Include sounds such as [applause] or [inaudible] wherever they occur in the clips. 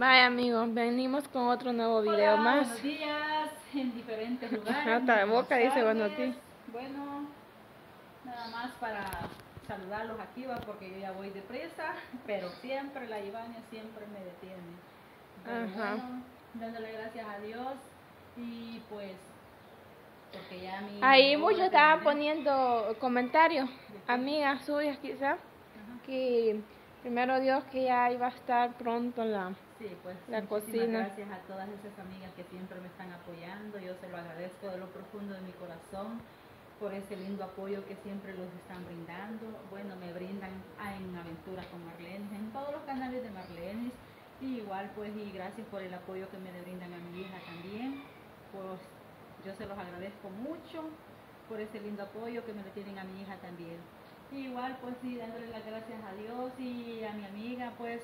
Vaya amigos, venimos con otro nuevo video Hola, más. Buenos días en diferentes lugares. Hasta de boca dice buenos tardes. días. Bueno, nada más para saludarlos aquí va porque yo ya voy deprisa, pero siempre la Ivania siempre me detiene. Pero Ajá. bueno, dándole gracias a Dios y pues porque ya mi Ahí muchos obra estaban poniendo comentarios, amigas suyas quizá, Ajá. que primero Dios que ya iba a estar pronto la... Sí, pues La cocina. gracias a todas esas amigas que siempre me están apoyando. Yo se lo agradezco de lo profundo de mi corazón por ese lindo apoyo que siempre los están brindando. Bueno, me brindan en Aventuras con Marlene, en todos los canales de Marlene. Y igual pues y gracias por el apoyo que me brindan a mi hija también. Pues yo se los agradezco mucho por ese lindo apoyo que me le tienen a mi hija también. Igual pues sí, dándole las gracias a Dios y a mi amiga pues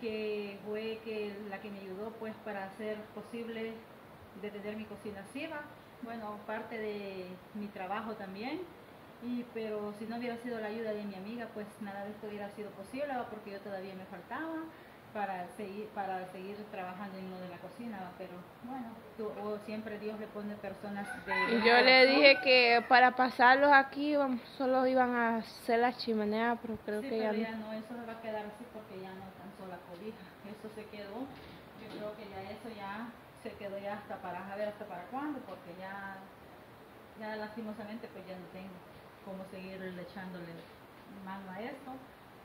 que fue que la que me ayudó pues para hacer posible de tener mi cocina activa. Bueno, parte de mi trabajo también. Y, pero si no hubiera sido la ayuda de mi amiga, pues nada de esto hubiera sido posible, porque yo todavía me faltaba para seguir, para seguir trabajando en lo de la cocina, pero bueno, tú- o siempre Dios le pone personas de... Y yo le dije que para pasarlos aquí solo iban a hacer la chimenea, pero creo sí, que pero ya ya no. no, eso va a quedar así porque ya no alcanzó la cobija. Eso se quedó. Yo creo que ya eso ya se quedó ya hasta para, a ver hasta para cuándo, porque ya, ya lastimosamente pues ya no tengo cómo seguir echándole mano a esto.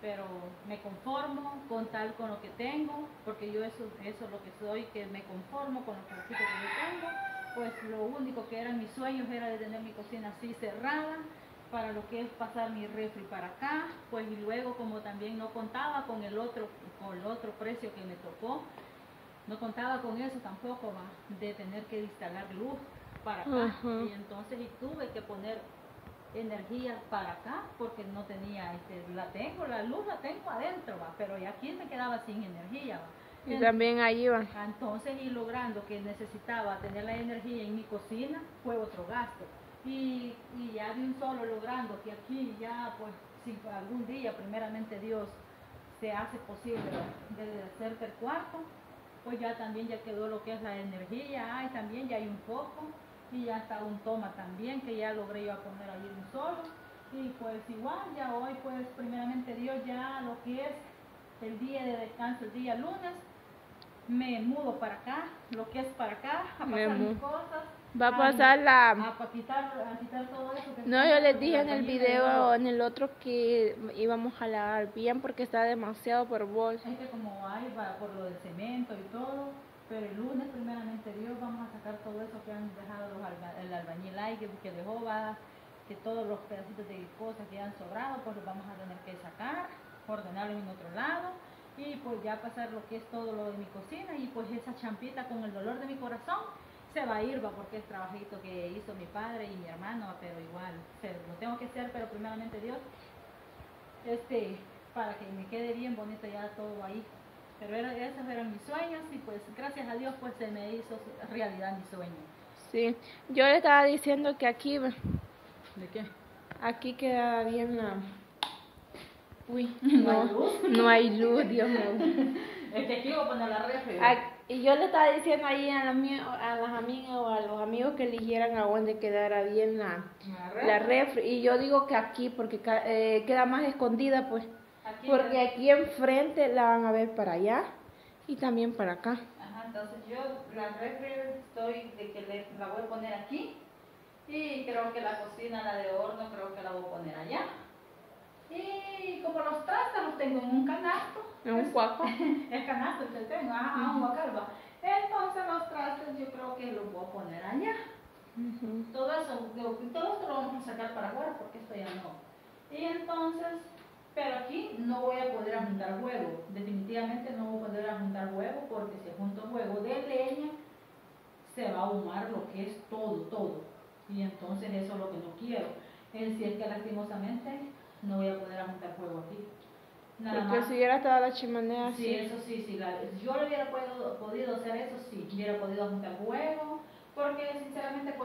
Pero me conformo con tal con lo que tengo, porque yo eso, eso es lo que soy, que me conformo con lo que yo tengo. Pues lo único que eran mis sueños era de tener mi cocina así cerrada, para lo que es pasar mi refri para acá, pues y luego como también no contaba con el otro, con el otro precio que me tocó, no contaba con eso tampoco, va, de tener que instalar luz para acá, y entonces y tuve que poner energía para acá porque no tenía, este, la tengo, la luz la tengo adentro, va, pero y aquí me quedaba sin energía, va. Y también ahí iban. Entonces, y logrando que necesitaba tener la energía en mi cocina, fue otro gasto. Y, y ya de un solo logrando que aquí ya, pues, si algún día, primeramente Dios, se hace posible de hacerte el cuarto, pues ya también ya quedó lo que es la energía, ay, también ya hay un foco, y ya está un toma también, que ya logré yo a poner de un solo. Y pues igual, ya hoy, pues, primeramente Dios, ya lo que es el día de descanso, el día lunes, me mudo para acá, lo que es para acá, a pasar mis cosas. Va a pasar la... A, pa- quitar, a quitar todo eso. que No, yo les dije en el video en el otro que íbamos a lavar bien porque está demasiado por bolsa. Es que como hay va por lo del cemento y todo, Dios vamos a sacar todo eso que han dejado los el albañil ahí, que, dejó, va, que todos los pedacitos de cosas que han sobrado, pues los vamos a tener que sacar, ordenarlos en otro lado y pues ya pasar lo que es todo lo de mi cocina y pues esa champita con el dolor de mi corazón se va a ir, va, porque es trabajito que hizo mi padre y mi hermano, pero igual, se, lo tengo que hacer, pero primeramente Dios, este, para que me quede bien bonito ya todo ahí. Pero era- esos eran mis sueños y pues gracias a Dios pues se me hizo realidad mi sueño. Sí, yo le estaba diciendo que aquí, ¿De qué? aquí queda bien la... Uy, [laughs] No hay no, luz. no hay luz, Dios mío. [laughs] Es que aquí voy a poner la. Ah, Y yo le estaba diciendo ahí a, la a las amigas o a los amigos que eligieran a dónde quedara bien la, la refri. Y yo digo que aquí, porque eh, queda más escondida, pues. Porque aquí enfrente la van a ver para allá y también para acá. Ajá, entonces yo la refri estoy de que le- la voy a poner aquí y creo que la cocina, la de horno, creo que la voy a poner allá. Y como los trastos los tengo en un canasto, En un cuaco. [laughs] el canasto que tengo, ajá, un guacalba. Entonces los trastes yo creo que los voy a poner allá. Ujú. Todo eso, todo esto lo vamos a sacar para afuera porque esto ya no. Y entonces, pero aquí no voy a poder juntar huevo. Definitivamente no voy a poder juntar huevo porque si junto huevo de leña, se va a ahumar lo que es todo, todo. Y entonces eso es lo que no quiero. Es decir, que lastimosamente no voy a poder juntar huevo aquí. Nada Porque más. si hubiera estado la chimenea Sí, así. eso sí, sí. la- yo lo hubiera podido, podido hacer eso, sí. Hubiera podido juntar huevo, porque sinceramente... pues,